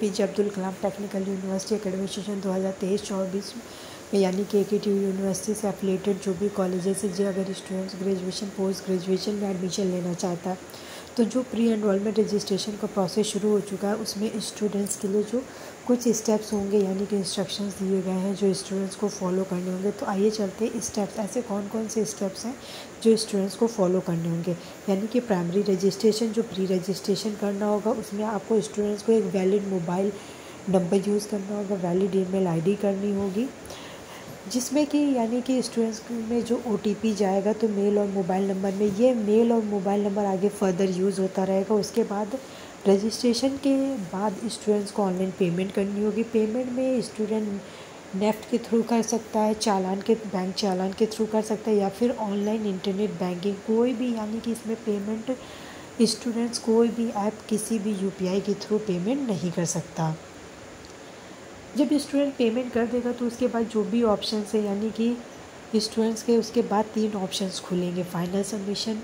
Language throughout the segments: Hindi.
P J Abdul Kalam technical university academic session दो हज़ार तेईस चौबीस में, यानी कि ए यूनिवर्सिटी से अफिलेटेड जो भी कॉलेजेस है जो अगर स्टूडेंट्स ग्रेजुएशन पोस्ट ग्रेजुएशन में एडमिशन लेना चाहता है तो जो प्री एनरोलमेंट रजिस्ट्रेशन का प्रोसेस शुरू हो चुका है, उसमें स्टूडेंट्स के लिए जो कुछ स्टेप्स होंगे, यानी कि इंस्ट्रक्शंस दिए गए हैं, जो स्टूडेंट्स को फॉलो करने होंगे। तो आइए चलते हैं स्टेप्स ऐसे कौन कौन से स्टेप्स हैं जो स्टूडेंट्स को फॉलो करने होंगे? यानी कि प्राइमरी रजिस्ट्रेशन जो प्री रजिस्ट्रेशन करना होगा, उसमें आपको स्टूडेंट्स को एक वैलिड मोबाइल नंबर यूज़ करना होगा वैलिड ईमेल आईडी करनी होगी। जिसमें कि यानी कि स्टूडेंट्स में जो ओटीपी जाएगा तो मेल और मोबाइल नंबर में, ये मेल और मोबाइल नंबर आगे फर्दर यूज़ होता रहेगा। उसके बाद रजिस्ट्रेशन के बाद स्टूडेंट्स को ऑनलाइन पेमेंट करनी होगी। पेमेंट में स्टूडेंट नेफ्ट के थ्रू कर सकता है, चालान के बैंक चालान के थ्रू कर सकता है, या फिर ऑनलाइन इंटरनेट बैंकिंग कोई भी यानी कि इसमें पेमेंट स्टूडेंट्स कोई भी ऐप किसी भी यूपीआई के थ्रू पेमेंट नहीं कर सकता। जब स्टूडेंट पेमेंट कर देगा तो उसके बाद जो भी ऑप्शन है, यानी कि स्टूडेंट्स के, उसके बाद तीन ऑप्शंस खुलेंगे final submission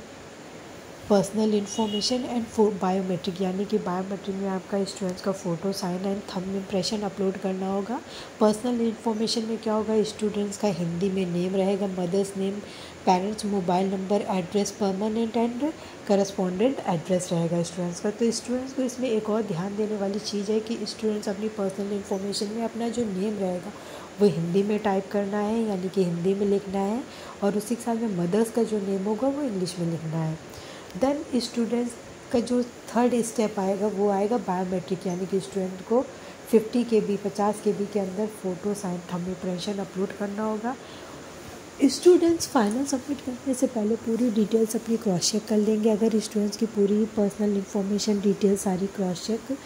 personal information and biometric यानी कि बायोमेट्रिक में आपका स्टूडेंट्स का photo sign and thumb impression upload करना होगा। पर्सनल इन्फॉर्मेशन में क्या होगा? स्टूडेंट्स का हिंदी में नेम रहेगा mother's name parents mobile number address permanent and correspondent address रहेगा स्टूडेंट्स का। तो स्टूडेंट्स को इसमें एक और ध्यान देने वाली चीज़ है कि स्टूडेंट्स अपनी पर्सनल इन्फॉर्मेशन में अपना जो नेम रहेगा, वो हिंदी में टाइप करना है, यानी कि हिंदी में लिखना है और उसी के साथ में मदर्स का जो नेम होगा, वो इंग्लिश में लिखना है। देन स्टूडेंट्स का जो थर्ड स्टेप आएगा, वो आएगा बायोमेट्रिक यानी कि स्टूडेंट को 50 के बी पचास के बी के अंदर photo sign thumb impression upload करना होगा। स्टूडेंट्स फाइनल सबमिट करने से पहले पूरी डिटेल्स अपनी क्रॉस चेक कर लेंगे। अगर स्टूडेंट्स की पूरी पर्सनल इन्फॉर्मेशन डिटेल्स सारी क्रॉस चेक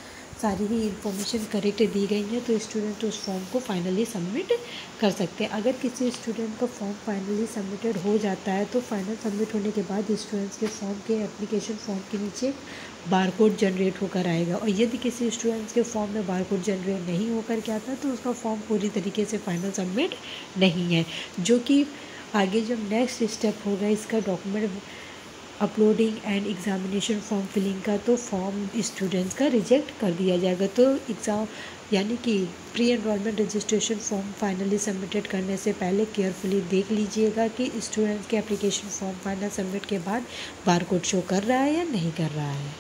सारी ही इन्फॉर्मेशन करेक्ट दी गई है तो स्टूडेंट उस फॉर्म को फाइनली सबमिट कर सकते हैं। अगर किसी स्टूडेंट का फॉर्म फाइनली सबमिटेड हो जाता है तो फाइनल सबमिट होने के बाद स्टूडेंट्स के फॉर्म के एप्लीकेशन फॉर्म के नीचे बारकोड जनरेट होकर आएगा। और यदि किसी स्टूडेंट्स के फॉर्म में बारकोड जनरेट नहीं होकर के आता तो उसका फॉर्म पूरी तरीके से फाइनल सबमिट नहीं है। जो कि आगे जब नेक्स्ट स्टेप होगा, इसका document uploading and examination form filling का तो फॉर्म स्टूडेंट्स का रिजेक्ट कर दिया जाएगा। तो एग्ज़ाम यानी कि pre enrolment registration form finally submitted करने से पहले केयरफुली देख लीजिएगा कि स्टूडेंट्स के एप्लीकेशन फॉर्म फाइनल सबमिट के बाद बारकोड शो कर रहा है या नहीं कर रहा है।